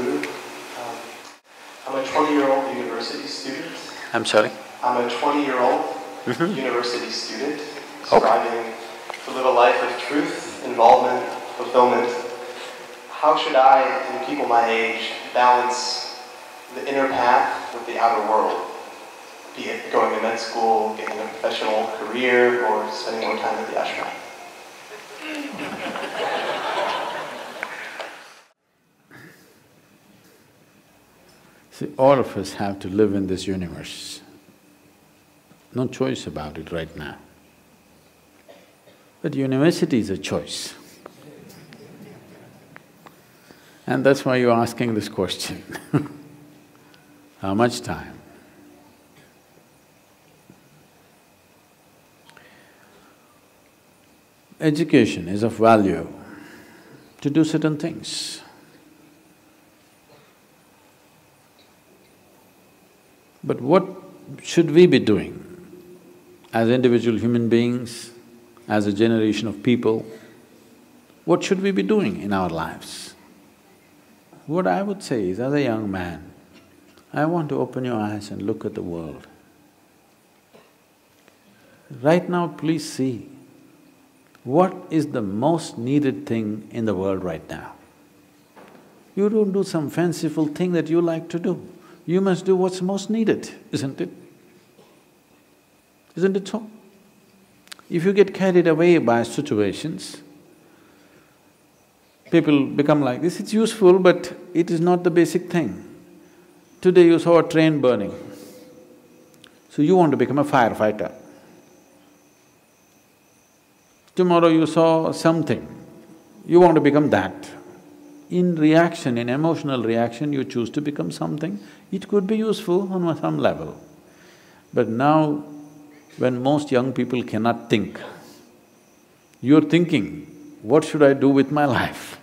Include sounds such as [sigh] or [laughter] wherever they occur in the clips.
conclude. Um, I'm a 20-year-old university student. I'm sorry? I'm a 20-year-old Mhm. university student Okay. striving to live a life of truth, involvement, fulfillment. How should I and people my age balance the inner path with the outer world? Be it going to med school, getting a professional career, or spending more time at the ashram. See, all of us have to live in this universe. No choice about it right now. But university is a choice. And that's why you're asking this question [laughs] How much time? Education is of value to do certain things. But what should we be doing as individual human beings, as a generation of people? What should we be doing in our lives? What I would say is, as a young man, I want to open your eyes and look at the world. Right now, please see, what is the most needed thing in the world right now? You don't do some fanciful thing that you like to do. You must do what's most needed, isn't it? Isn't it so? If you get carried away by situations, people become like this, it's useful but it is not the basic thing. Today you saw a train burning, so you want to become a firefighter. Tomorrow you saw something, you want to become that. In reaction, in emotional reaction, you choose to become something, it could be useful on some level. But now, when most young people cannot think, you're thinking, what should I do with my [laughs] life?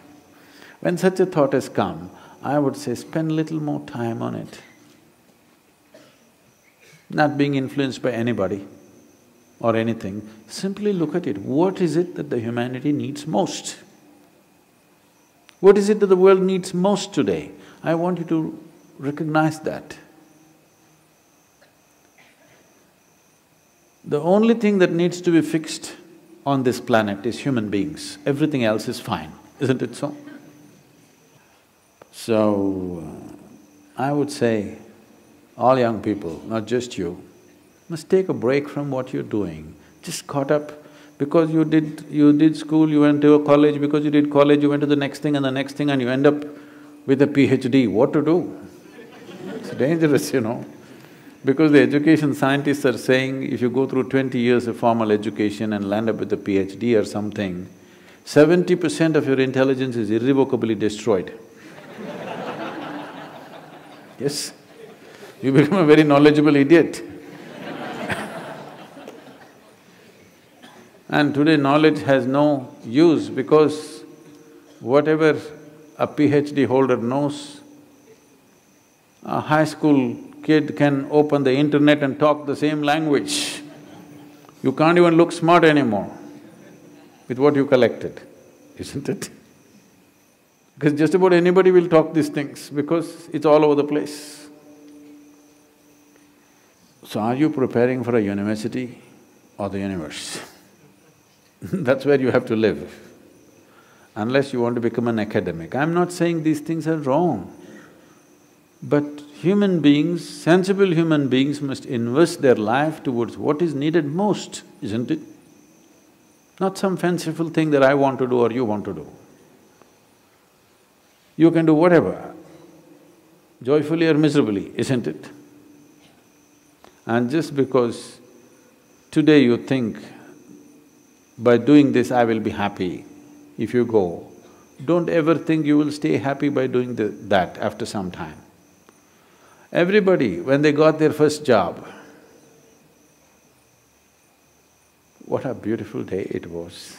When such a thought has come, I would say spend little more time on it. Not being influenced by anybody or anything, simply look at it. What is it that the humanity needs most? What is it that the world needs most today? I want you to recognize that. The only thing that needs to be fixed on this planet is human beings, everything else is fine, [laughs] isn't it so? So, uh, I would say, all young people, not just you, must take a break from what you're doing. Just caught up because you did… you did school, you went to a college, because you did college, you went to the next thing and the next thing and you end up with a PhD, what to do? It's dangerous, you know. Because the education scientists are saying if you go through twenty years of formal education and land up with a PhD or something, seventy percent of your intelligence is irrevocably destroyed. [laughs] yes, you become a very knowledgeable idiot. And today knowledge has no use because whatever a PhD holder knows, a high school kid can open the internet and talk the same language. You can't even look smart anymore with what you collected, isn't it? Because just about anybody will talk these things because it's all over the place. So are you preparing for a university or the universe? [laughs] That's where you have to live, unless you want to become an academic. I'm not saying these things are wrong, but human beings, sensible human beings must invest their life towards what is needed most, isn't it? Not some fanciful thing that I want to do or you want to do. You can do whatever, joyfully or miserably, isn't it? And just because today you think, by doing this I will be happy, if you go, don't ever think you will stay happy by doing the, that after some time. Everybody, when they got their first job, what a beautiful day it was.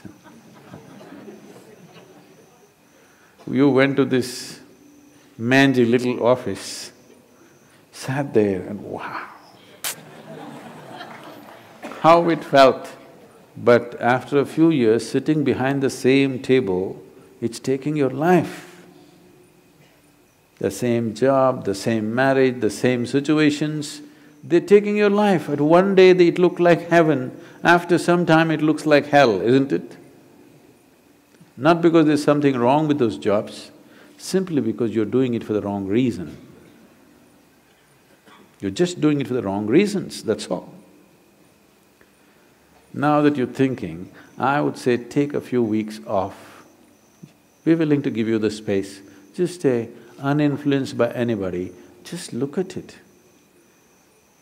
[laughs] you went to this mangy little office, sat there and wow, how it felt. But after a few years, sitting behind the same table, it's taking your life. the same job, the same marriage, the same situations, they're taking your life. At one day it looked like heaven, after some time it looks like hell, isn't it? Not because there's something wrong with those jobs, simply because you're doing it for the wrong reason. You're just doing it for the wrong reasons, that's all. Now that you're thinking, I would say take a few weeks off. We're willing to give you the space. Just stay uninfluenced by anybody, just look at it.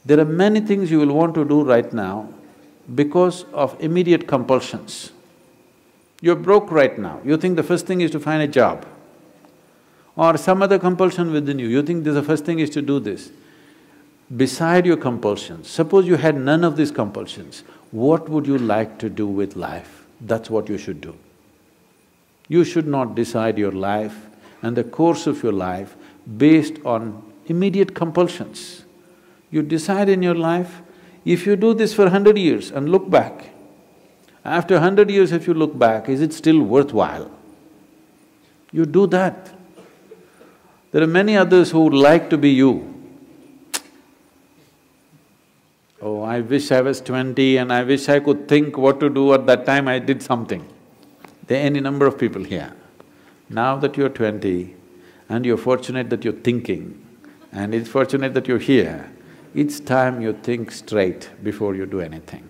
There are many things you will want to do right now because of immediate compulsions. You're broke right now, you think the first thing is to find a job. Or some other compulsion within you, you think the first thing is to do this. Beside your compulsions, suppose you had none of these compulsions, what would you like to do with life? That's what you should do. You should not decide your life and the course of your life based on immediate compulsions. You decide in your life, if you do this for hundred years and look back, after hundred years if you look back, is it still worthwhile? You do that. There are many others who would like to be you. Oh, I wish I was twenty and I wish I could think what to do at that time I did something. There are any number of people here. Now that you're twenty and you're fortunate that you're thinking and it's fortunate that you're here, it's time you think straight before you do anything